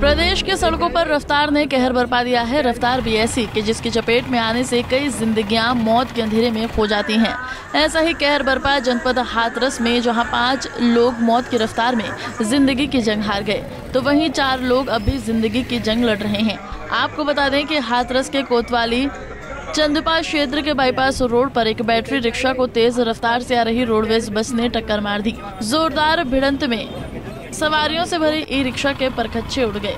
प्रदेश के सड़कों पर रफ्तार ने कहर बरपा दिया है। रफ्तार भी ऐसी कि जिसकी चपेट में आने से कई जिंदगियाँ मौत के अंधेरे में खो जाती हैं। ऐसा ही कहर बरपा जनपद हाथरस में, जहाँ पाँच लोग मौत की रफ्तार में ज़िंदगी की जंग हार गए। तो वहीं चार लोग अभी ज़िंदगी की जंग लड़ रहे हैं। आपको बता दें कि हाथरस के कोतवाली चंदपा क्षेत्र के बाईपास रोड पर एक बैटरी रिक्शा को तेज रफ्तार से आ रही रोडवेज़ बस ने टक्कर मार दी। जोरदार भिड़ंत में सवारियों से भरी ई रिक्शा के परखच्चे उड़ गए।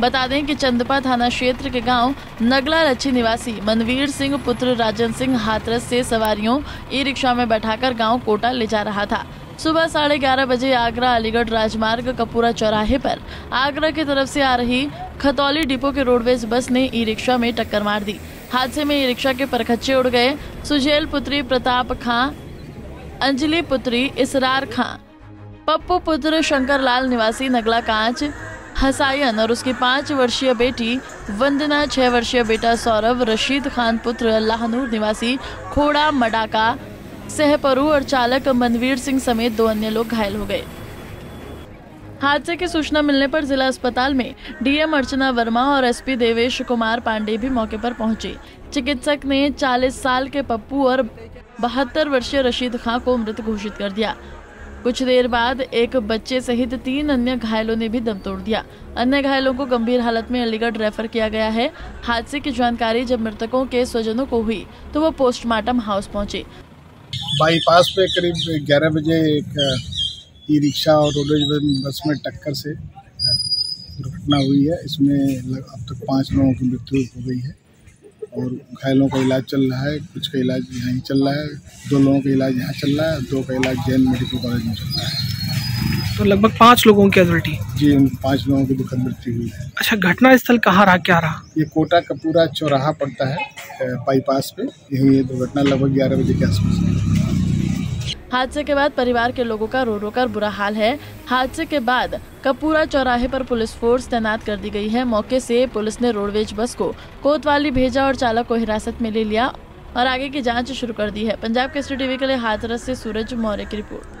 बता दें कि चंदपा थाना क्षेत्र के गाँव नगला लच्छी निवासी मनवीर सिंह, पुत्र राजन सिंह हाथरस से सवारियों ई रिक्शा में बैठाकर गाँव कोटा ले जा रहा था। सुबह साढ़े ग्यारह बजे आगरा, अलीगढ़ राजमार्ग कपूरा चौराहे पर आगरा की तरफ़ से आ रही खतौली डिपो के रोडवेज़ बस ने ई रिक्शा में टक्कर मार दी। हादसे में ई रिक्शा के परखच्चे उड़ गए। सुजेल पुत्री प्रताप खां, अंजलि पुत्री इसरार खां, पप्पू पुत्र शंकर लाल निवासी नगला कांच, हसायन और उसकी पाँच वर्षीय बेटी वंदना, छह वर्षीय बेटा सौरभ, रशीद खान पुत्र लाहनूर निवासी खोड़ा, मडाका सहपरू और चालक मनवीर सिंह समेत दो अन्य लोग घायल हो गए। हादसे की सूचना मिलने पर जिला अस्पताल में डीएम अर्चना वर्मा और एसपी देवेश कुमार पांडे भी मौके पर पहुँचे। चिकित्सक ने 40 साल के पप्पू और बहत्तर वर्षीय रशीद खां को मृत घोषित कर दिया। कुछ देर बाद एक बच्चे सहित तीन अन्य घायलों ने भी दम तोड़ दिया। अन्य घायलों को गंभीर हालत में अलीगढ़ रेफर किया गया है। हादसे की जानकारी जब मृतकों के स्वजनों को हुई तो वो पोस्टमार्टम हाउस पहुँचे। बाईपास पे करीब 11 बजे एक ई रिक्शा और रोडवेज़ बस में टक्कर से दुर्घटना हुई है। इसमें अब तक पाँच लोगों की मृत्यु हो गई है और घायलों का इलाज चल रहा है। कुछ का इलाज यहाँ चल रहा है दो लोगों का इलाज यहाँ चल रहा है दो का इलाज जैन मेडिकल कॉलेज में चल रहा है। तो लगभग पाँच लोगों की कैजुअलिटी जी उन पाँच लोगों की दुखद मृत्यु हुई है। अच्छा घटना स्थल कहाँ रहा क्या रहा? ये कोटा का पूरा चौराहा पड़ता है बाईपास पे। यही ये दुर्घटना लगभग ग्यारह बजे के आसपास हादसे के बाद परिवार के लोगों का रो रो कर बुरा हाल है। हादसे के बाद कपूरा चौराहे पर पुलिस फोर्स तैनात कर दी गई है। मौके से पुलिस ने रोडवेज़ बस को कोतवाली भेजा और चालक को हिरासत में ले लिया और आगे की जाँच शुरू कर दी है। पंजाब के सी टीवी के लिए हाथरस से सूरज मौर्य की रिपोर्ट।